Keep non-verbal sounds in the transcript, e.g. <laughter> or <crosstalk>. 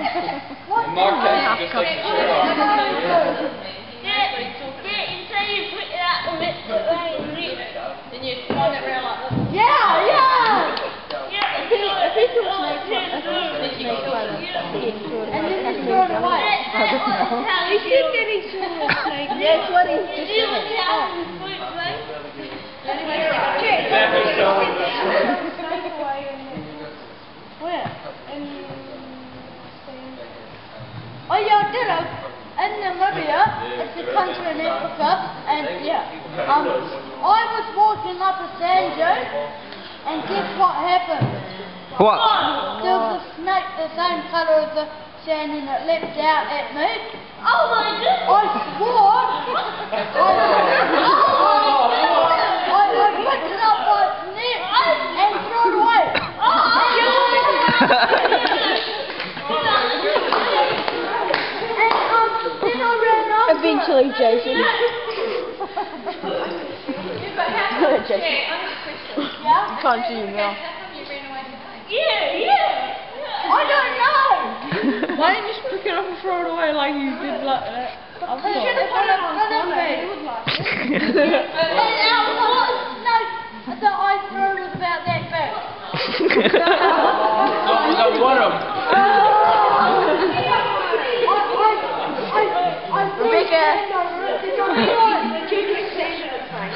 Mark has just like the chair off. Yeah, yeah, until you put it out of it, then you turn it around like this. Yeah, yeah. Yeah, If he, if he took Oh, snake, yeah, if he took yeah. snake well, Yeah. and then he threw it away. He should get his snake. That's what he's just Did Oh yeah, I did it. In Namibia, it's a country in Africa, and yeah, um, I was walking up a sand dune, and guess what happened? What? There was a snake the same colour as the sand, and it leapt out at me. Oh my goodness! I, I, I picked it up by its neck and threw it away. And um, then I ran over. Eventually, Jason. Jason. Yeah. <laughs> Can't see you now. Yeah, yeah. I don't know. <laughs> Why didn't you just pick it up and throw it away like you did like that? I should have put it in front of me. <laughs> And I was no, so I threw it was about that big. That was one